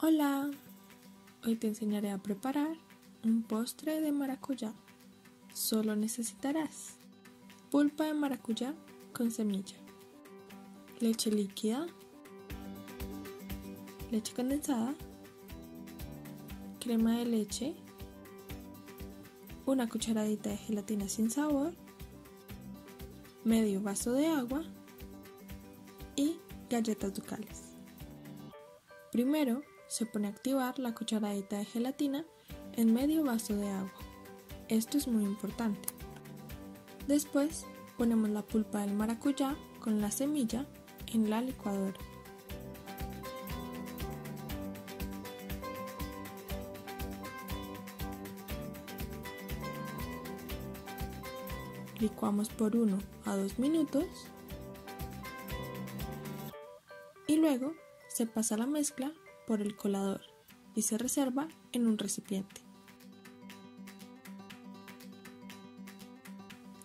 Hola, hoy te enseñaré a preparar un postre de maracuyá. Solo necesitarás pulpa de maracuyá con semilla, leche líquida, leche condensada, crema de leche, una cucharadita de gelatina sin sabor, medio vaso de agua y galletas ducales. Primero se pone a activar la cucharadita de gelatina en medio vaso de agua. Esto es muy importante. Después ponemos la pulpa del maracuyá con la semilla en la licuadora. Licuamos por 1 a 2 minutos y luego se pasa la mezcla por el colador y se reserva en un recipiente.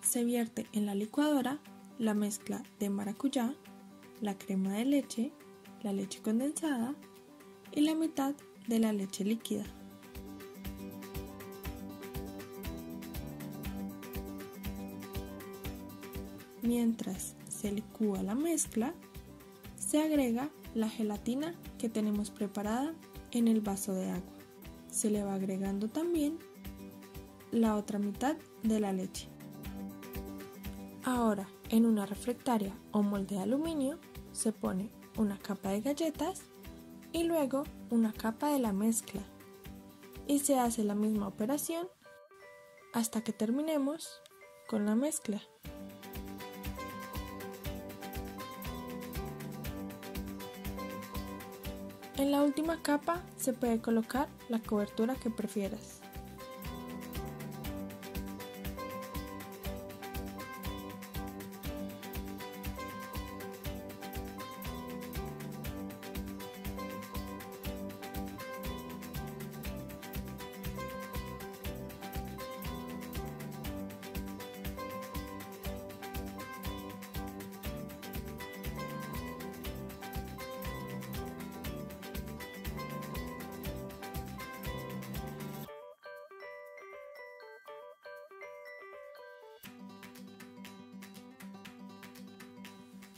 Se vierte en la licuadora la mezcla de maracuyá, la crema de leche, la leche condensada y la mitad de la leche líquida. Mientras se licúa la mezcla, se agrega la gelatina que tenemos preparada en el vaso de agua. Se le va agregando también la otra mitad de la leche. Ahora, en una refractaria o molde de aluminio, se pone una capa de galletas y luego una capa de la mezcla. Y se hace la misma operación hasta que terminemos con la mezcla. En la última capa se puede colocar la cobertura que prefieras.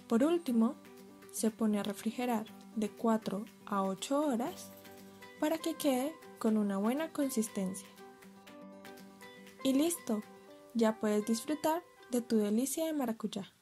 Por último, se pone a refrigerar de 4 a 8 horas para que quede con una buena consistencia. Y listo, ya puedes disfrutar de tu delicia de maracuyá.